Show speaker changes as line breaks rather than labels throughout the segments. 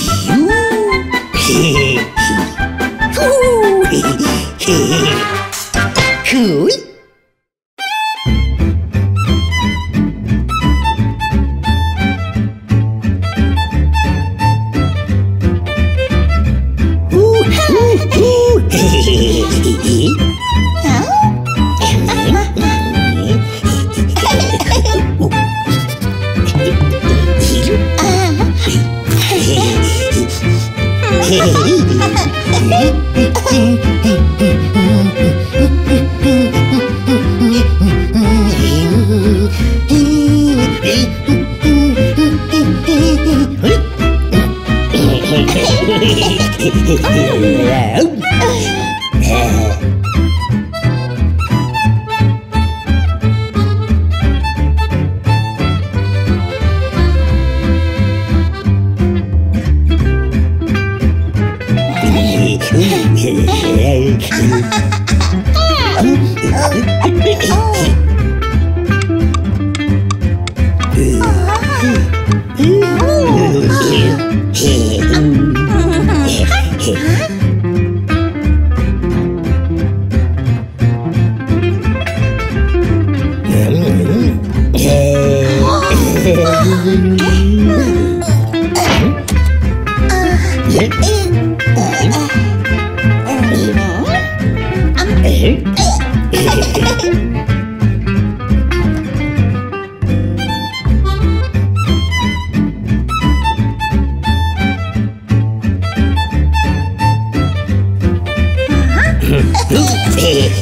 cool. Yeah.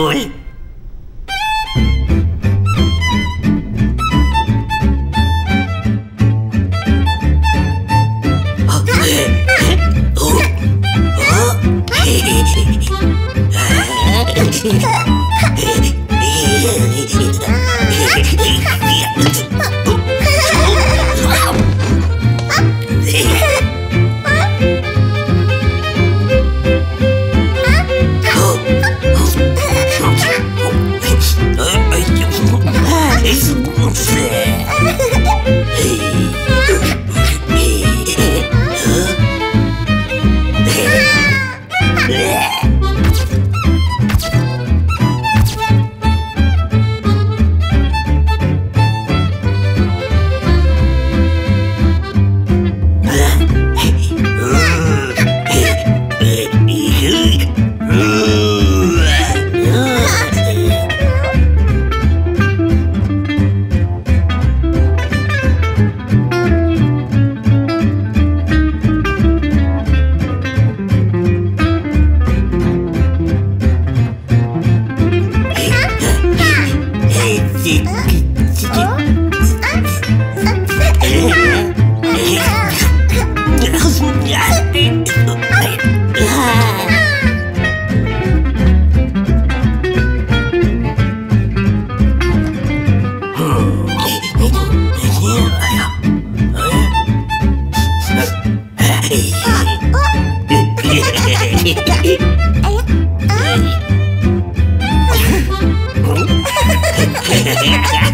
お。Iya. Hehehehe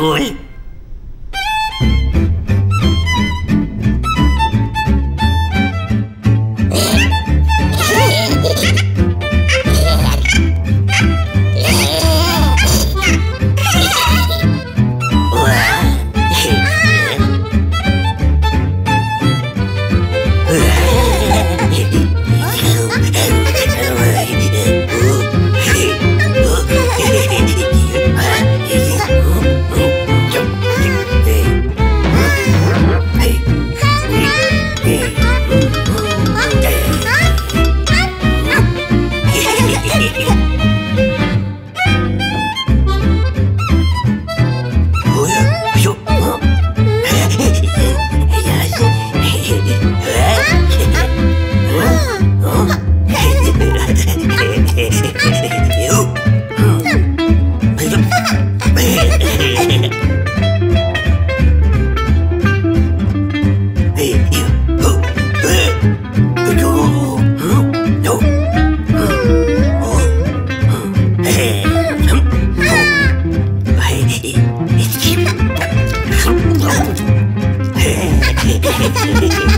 来い。Gracias.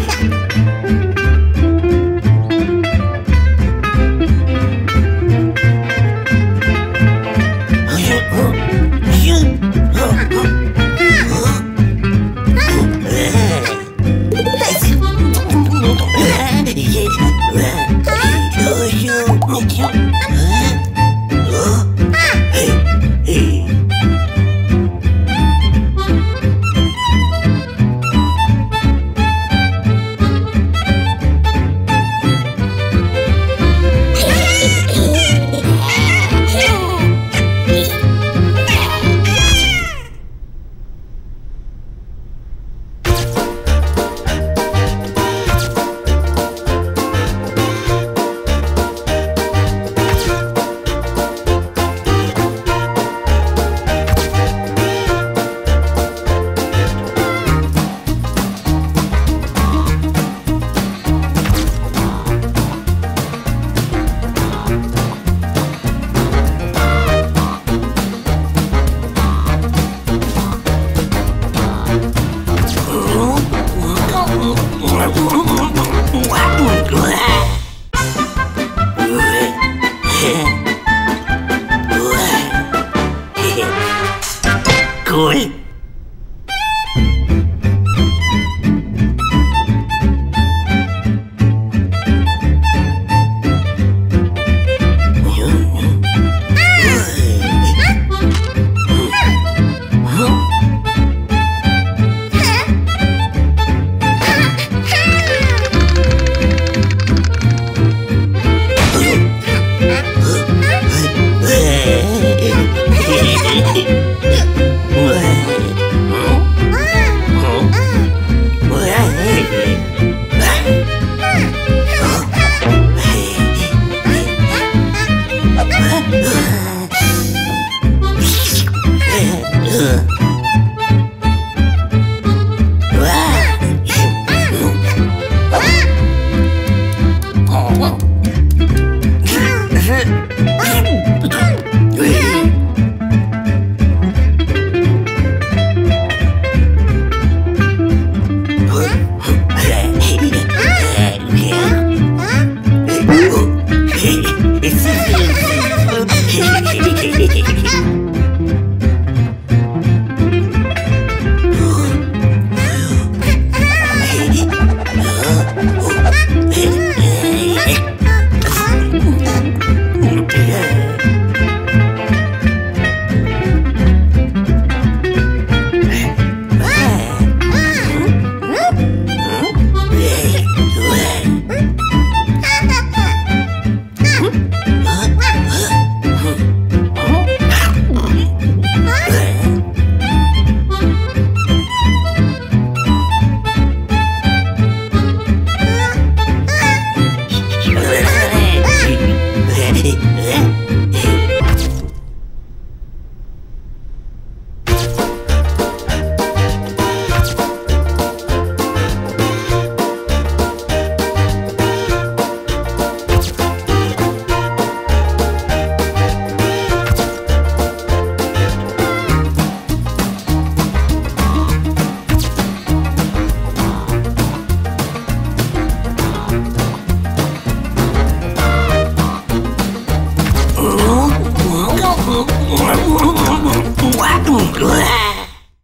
は。